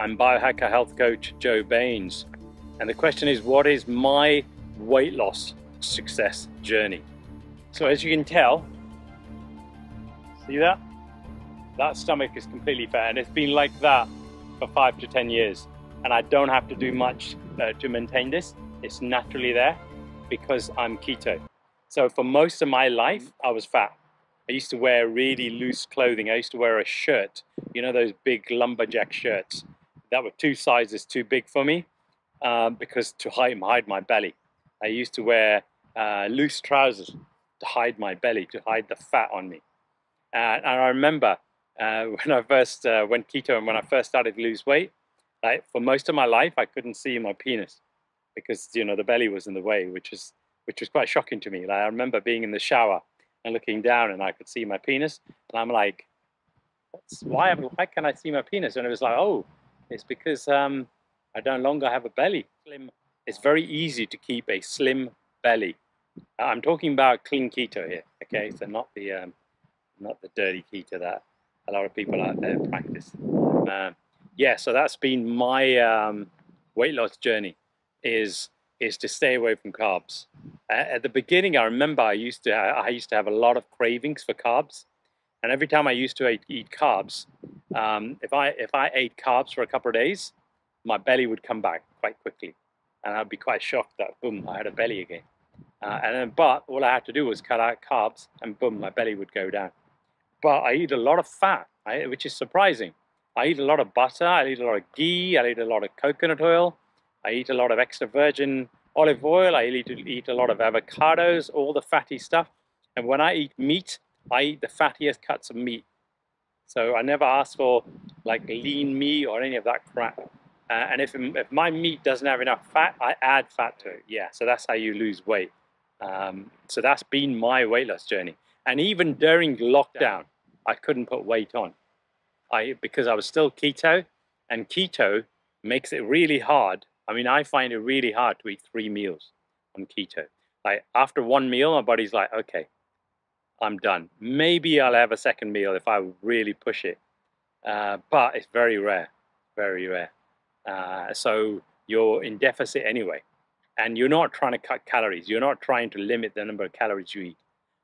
I'm biohacker health coach Joe Bains. And the question is what is my weight loss success journey? So, as you can tell, see that? That stomach is completely fat, and it's been like that for five to 10 years. And I don't have to do much uh, to maintain this, it's naturally there because I'm keto. So, for most of my life, I was fat. I used to wear really loose clothing. I used to wear a shirt, you know, those big lumberjack shirts that were two sizes too big for me um, because to hide, hide my belly. I used to wear uh, loose trousers to hide my belly, to hide the fat on me. Uh, and I remember uh, when I first uh, went keto and when I first started to lose weight, like for most of my life, I couldn't see my penis because you know the belly was in the way, which was which was quite shocking to me. Like I remember being in the shower and looking down and I could see my penis. And I'm like, why, why can I see my penis? And it was like, oh, it's because um, I no longer have a belly. Slim. It's very easy to keep a slim belly. I'm talking about clean keto here, okay? So not the um, not the dirty keto that a lot of people out there practice. Um, yeah, so that's been my um, weight loss journey. Is is to stay away from carbs. at the beginning, I remember I used to I used to have a lot of cravings for carbs, and every time I used to eat, eat carbs, um, if I if I ate carbs for a couple of days, my belly would come back quite quickly, and I'd be quite shocked that boom, I had a belly again. Uh, and then, but all I had to do was cut out carbs, and boom, my belly would go down. But I eat a lot of fat, I, which is surprising. I eat a lot of butter, I eat a lot of ghee, I eat a lot of coconut oil, I eat a lot of extra virgin olive oil. I eat, eat a lot of avocados, all the fatty stuff. And when I eat meat, I eat the fattiest cuts of meat. So I never ask for like lean meat or any of that crap. Uh, and if, if my meat doesn't have enough fat, I add fat to it. Yeah, so that's how you lose weight. Um, so that's been my weight loss journey. And even during lockdown, I couldn't put weight on. I because I was still keto, and keto makes it really hard I mean, I find it really hard to eat three meals on keto. Like after one meal, my body's like, okay, I'm done. Maybe I'll have a second meal if I really push it, uh, but it's very rare, very rare. Uh, so you're in deficit anyway, and you're not trying to cut calories. You're not trying to limit the number of calories you eat.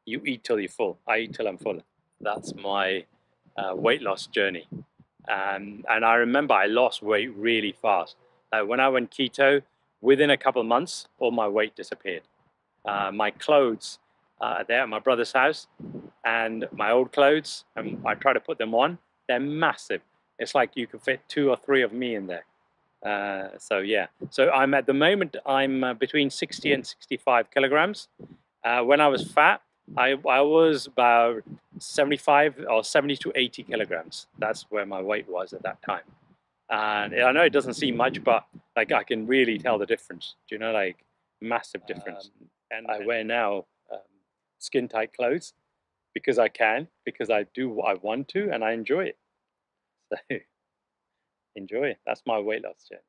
You eat till you're full. I eat till I'm full. That's my uh, weight loss journey. Um, and I remember I lost weight really fast. When I went keto, within a couple of months, all my weight disappeared. Uh, my clothes uh, there at my brother's house, and my old clothes, and I try to put them on. They're massive. It's like you can fit two or three of me in there. Uh, so yeah. So I'm at the moment I'm uh, between 60 and 65 kilograms. Uh, when I was fat, I, I was about 75 or 70 to 80 kilograms. That's where my weight was at that time. And I know it doesn't seem much, but like I can really tell the difference. Do you know, like massive difference. Um, and I wear now skin tight clothes because I can, because I do what I want to, and I enjoy it. So enjoy. That's my weight loss journey.